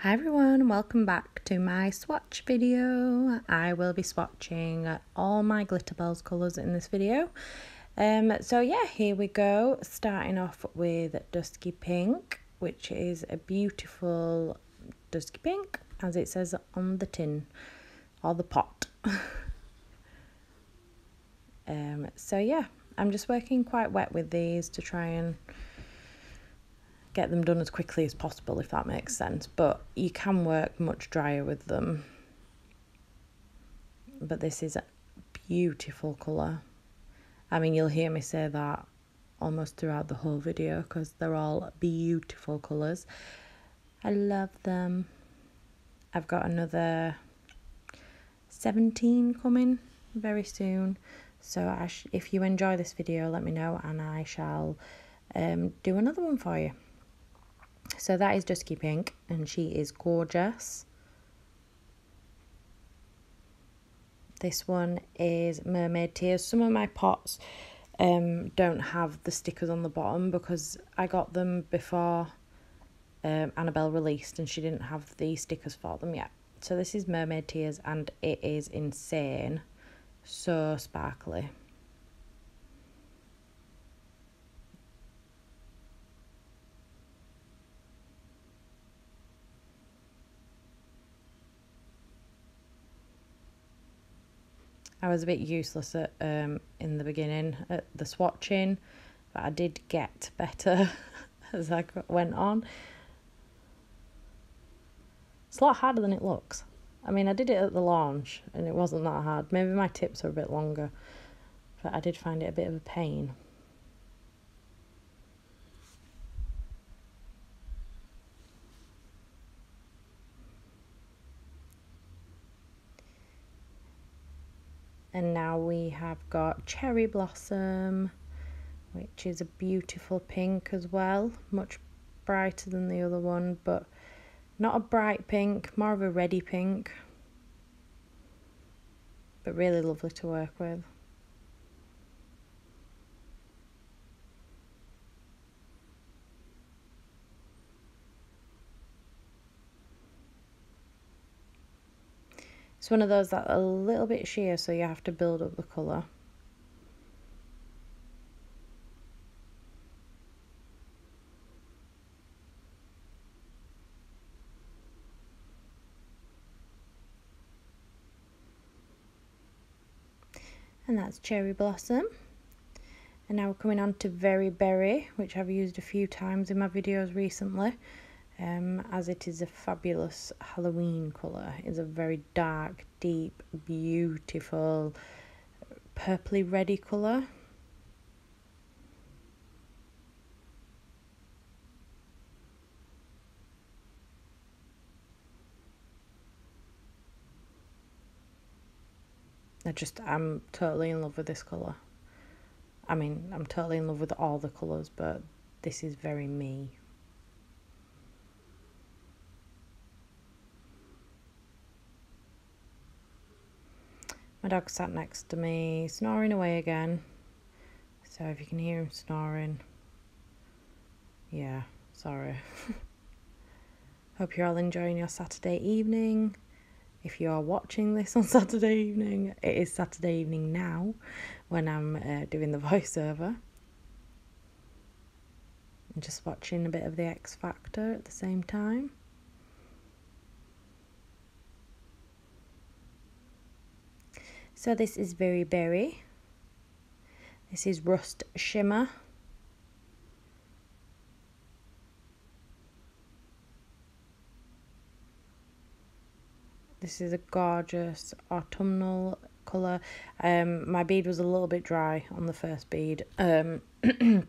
Hi everyone, welcome back to my swatch video. I will be swatching all my Glitterbels colours in this video. Um, so yeah, here we go, starting off with Dusky Pink, which is a beautiful dusky pink, as it says on the tin, or the pot. um, so yeah, I'm just working quite wet with these to try and get them done as quickly as possible, if that makes sense. But you can work much drier with them. But this is a beautiful colour. I mean, you'll hear me say that almost throughout the whole video because they're all beautiful colours. I love them. I've got another 17 coming very soon. So if you enjoy this video, let me know and I shall um, do another one for you. So that is Dusky Pink and she is gorgeous. This one is Mermaid Tears. Some of my pots um, don't have the stickers on the bottom because I got them before um, Annabel released and she didn't have the stickers for them yet. So this is Mermaid Tears and it is insane. So sparkly. I was a bit useless at um, in the beginning at the swatching, but I did get better as I went on. It's a lot harder than it looks. I mean, I did it at the launch and it wasn't that hard. Maybe my tips are a bit longer, but I did find it a bit of a pain. And now we have got cherry blossom which is a beautiful pink as well much brighter than the other one but not a bright pink more of a reddy pink but really lovely to work with It's one of those that are a little bit sheer, so you have to build up the colour. and that's cherry blossom and now we're coming on to very berry which I've used a few times in my videos recently um, as it is a fabulous Halloween colour. It's a very dark, deep, beautiful, purpley reddy colour. I just, I'm totally in love with this colour. I mean, I'm totally in love with all the colours, but this is very me. My dog sat next to me, snoring away again. So if you can hear him snoring, yeah, sorry. Hope you're all enjoying your Saturday evening. If you are watching this on Saturday evening, it is Saturday evening now when I'm uh, doing the voiceover. And just watching a bit of the X Factor at the same time. So this is Very Berry. This is Rust Shimmer. This is a gorgeous autumnal colour. Um, my bead was a little bit dry on the first bead. Um,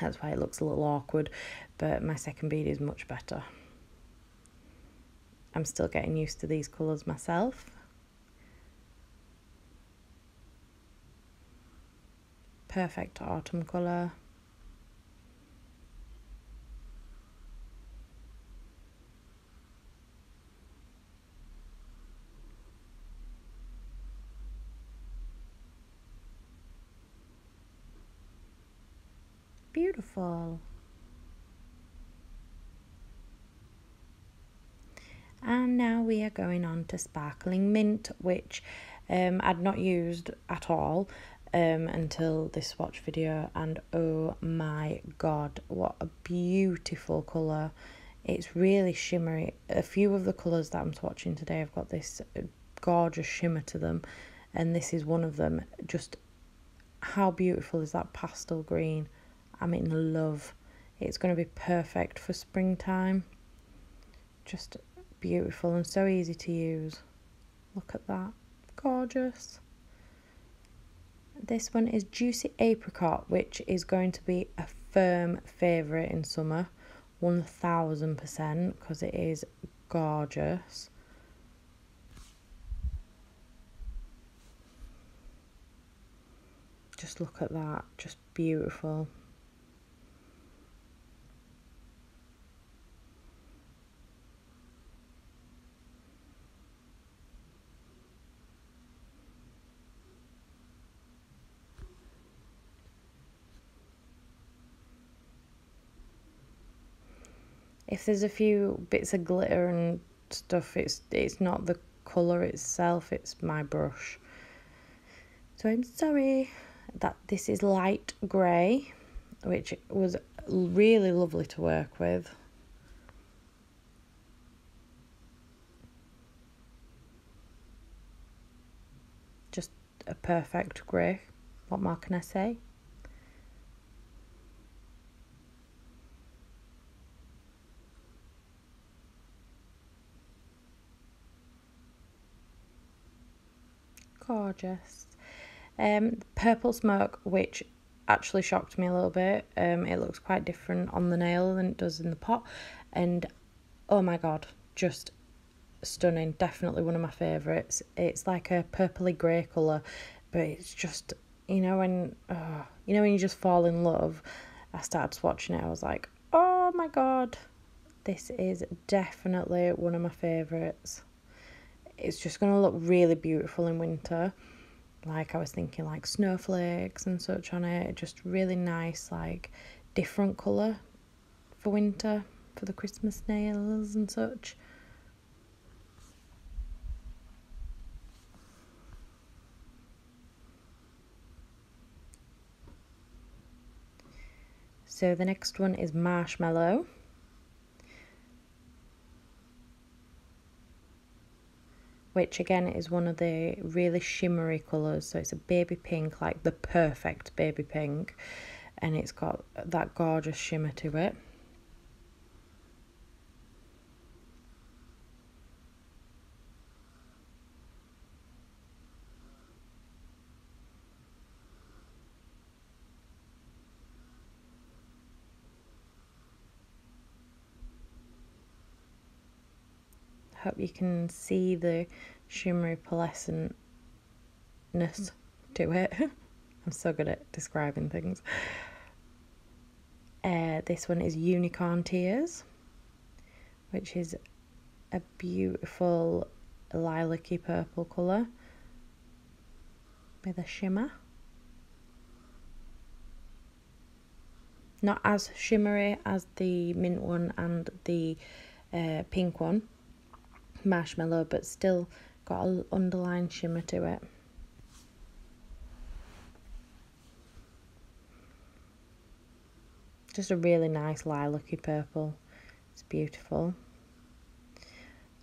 that's why it looks a little awkward. But my second bead is much better. I'm still getting used to these colours myself. Perfect autumn colour. Beautiful. And now we are going on to Sparkling Mint, which um, I'd not used at all um, until this swatch video. And oh my god, what a beautiful colour! It's really shimmery. A few of the colours that I'm swatching today have got this gorgeous shimmer to them, and this is one of them. Just how beautiful is that pastel green? I'm in love. It's going to be perfect for springtime. Just beautiful and so easy to use. Look at that. Gorgeous. This one is Juicy Apricot, which is going to be a firm favourite in summer. 1000% because it is gorgeous. Just look at that, just beautiful. If there's a few bits of glitter and stuff, it's it's not the colour itself, it's my brush. So I'm sorry that this is light grey, which was really lovely to work with. Just a perfect grey. What more can I say? Gorgeous. Um, purple smoke, which actually shocked me a little bit. Um, it looks quite different on the nail than it does in the pot, and oh my god, just stunning. Definitely one of my favourites. It's like a purpley grey colour, but it's just you know when oh, you know when you just fall in love. I started swatching it. I was like, oh my god, this is definitely one of my favourites it's just going to look really beautiful in winter. Like I was thinking like snowflakes and such on it. Just really nice, like different colour for winter, for the Christmas nails and such. So the next one is marshmallow. Which again is one of the really shimmery colours. So it's a baby pink, like the perfect baby pink, and it's got that gorgeous shimmer to it. hope you can see the shimmery pearlescentness to it. I'm so good at describing things. Uh, this one is Unicorn Tears, which is a beautiful lilac-y purple colour with a shimmer. Not as shimmery as the mint one and the uh, pink one, marshmallow, but still got an underlying shimmer to it. Just a really nice lilac-y purple. It's beautiful.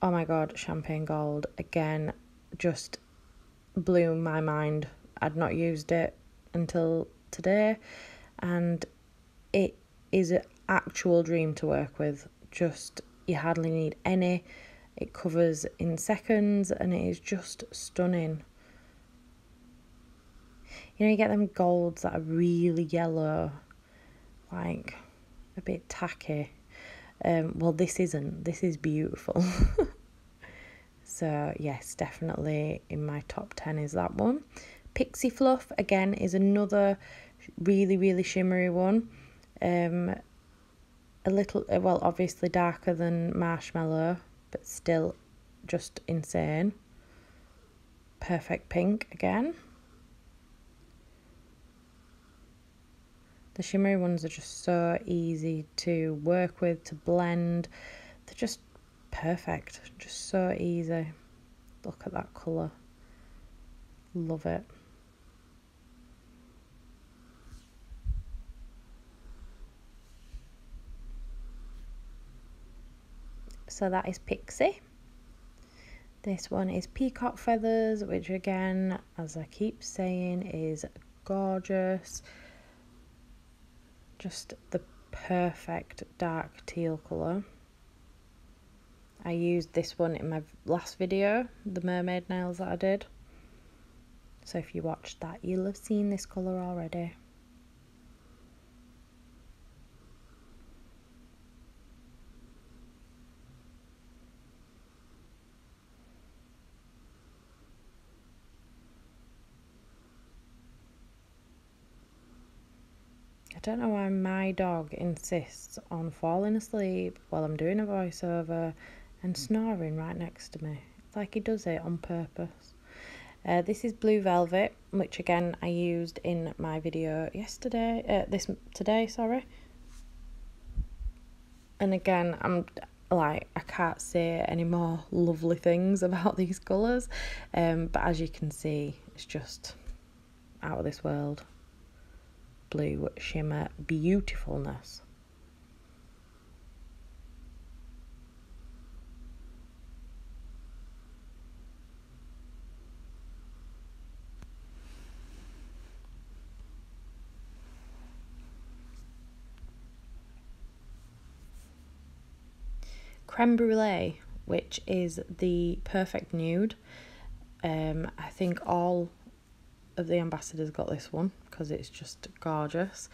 Oh my god, champagne gold. Again, just blew my mind. I'd not used it until today and it is an actual dream to work with. Just, you hardly need any it covers in seconds and it is just stunning. You know, you get them golds that are really yellow, like a bit tacky. Um, well, this isn't. This is beautiful. so, yes, definitely in my top 10 is that one. Pixie Fluff, again, is another really, really shimmery one. Um, a little, well, obviously darker than Marshmallow, but still just insane. Perfect pink again. The shimmery ones are just so easy to work with, to blend. They're just perfect. Just so easy. Look at that colour. Love it. So that is Pixie. This one is Peacock Feathers, which again, as I keep saying, is gorgeous. Just the perfect dark teal colour. I used this one in my last video, the mermaid nails that I did. So if you watched that, you'll have seen this colour already. I don't know why my dog insists on falling asleep while I'm doing a voiceover and snoring right next to me. It's like he does it on purpose. Uh, this is Blue Velvet, which again I used in my video yesterday, uh, this today, sorry. And again, I'm like, I can't say any more lovely things about these colours. Um, but as you can see, it's just out of this world blue shimmer beautifulness. Creme Brulee, which is the perfect nude. Um, I think all of the ambassadors got this one because it's just gorgeous.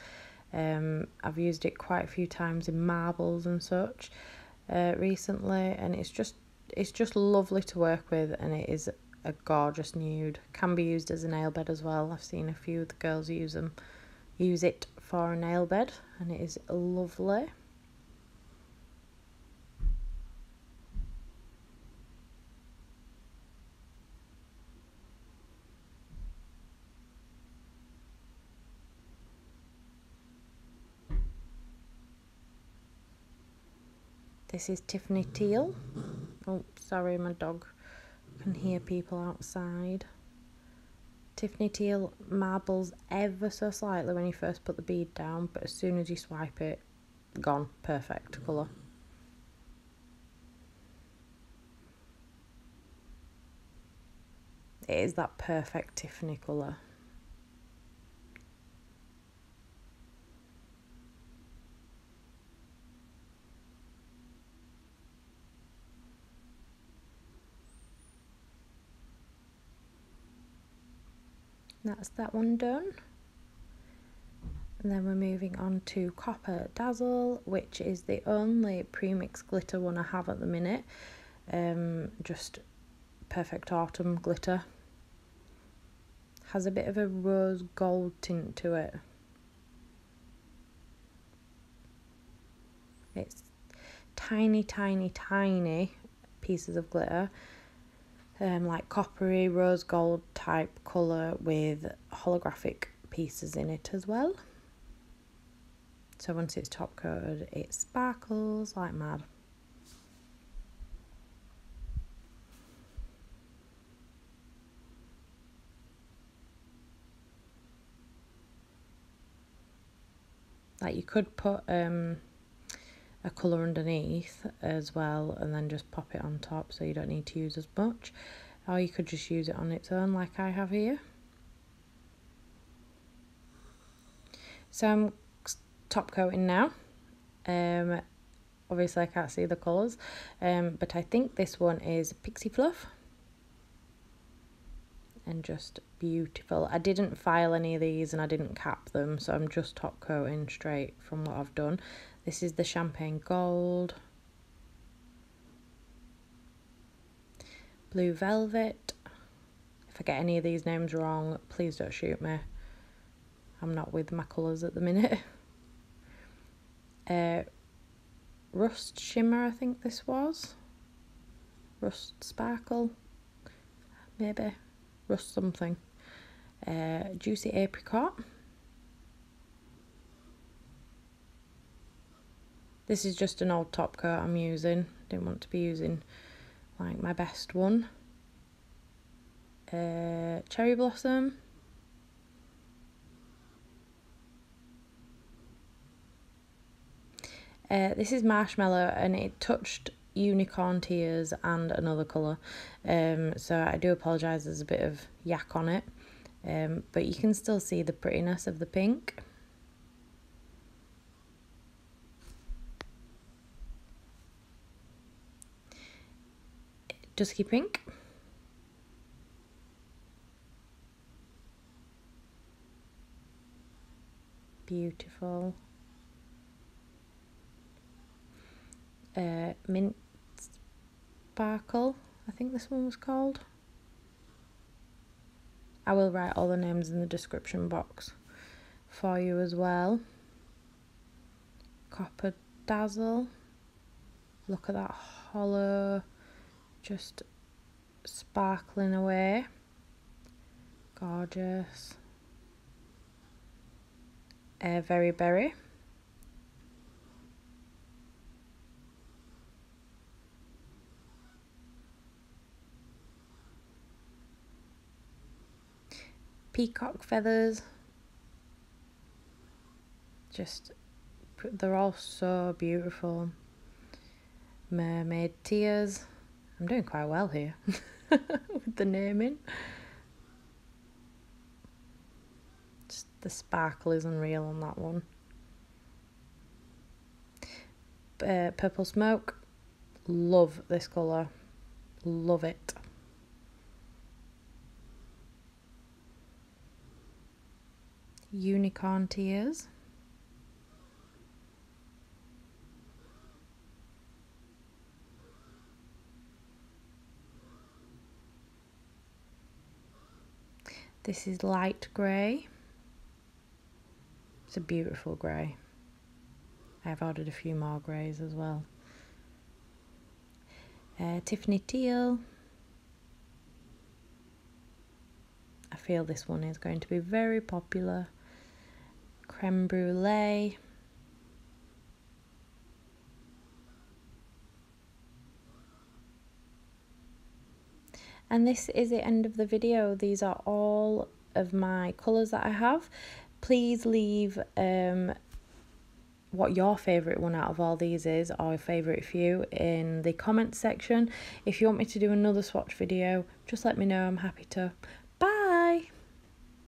Um, I've used it quite a few times in marbles and such uh, recently, and it's just it's just lovely to work with, and it is a gorgeous nude. Can be used as a nail bed as well. I've seen a few of the girls use them, use it for a nail bed, and it is lovely. This is Tiffany Teal. Oh, sorry, my dog can hear people outside. Tiffany Teal marbles ever so slightly when you first put the bead down, but as soon as you swipe it, gone. Perfect colour. It is that perfect Tiffany colour. That's that one done. And then we're moving on to Copper Dazzle which is the only premix glitter one I have at the minute. Um, just perfect autumn glitter. Has a bit of a rose gold tint to it. It's tiny tiny tiny pieces of glitter um, like coppery rose gold type colour with holographic pieces in it as well. So once it's top coated, it sparkles like mad. Like you could put um, a colour underneath as well and then just pop it on top so you don't need to use as much or you could just use it on its own like I have here so I'm top coating now um obviously I can't see the colours um but I think this one is Pixie Fluff and just beautiful. I didn't file any of these and I didn't cap them, so I'm just top coating straight from what I've done. This is the Champagne Gold. Blue Velvet. If I get any of these names wrong, please don't shoot me. I'm not with my colours at the minute. Uh, Rust Shimmer, I think this was. Rust Sparkle, maybe. Rust something. Uh, Juicy Apricot. This is just an old top coat I'm using. Didn't want to be using like my best one. Uh, cherry blossom. Uh, this is marshmallow and it touched unicorn tears and another colour um, so I do apologise there's a bit of yak on it um, but you can still see the prettiness of the pink dusky pink. Beautiful. Uh, mint sparkle I think this one was called. I will write all the names in the description box for you as well. Copper dazzle. Look at that hollow just sparkling away gorgeous uh, very berry peacock feathers. Just, they're all so beautiful. Mermaid tears. I'm doing quite well here with the naming. Just the sparkle is unreal on that one. Uh, purple smoke. Love this colour. Love it. unicorn tears. This is light grey. It's a beautiful grey. I've ordered a few more greys as well. Uh, Tiffany teal. I feel this one is going to be very popular creme brulee. And this is the end of the video. These are all of my colours that I have. Please leave um, what your favourite one out of all these is or favourite few in the comments section. If you want me to do another swatch video, just let me know. I'm happy to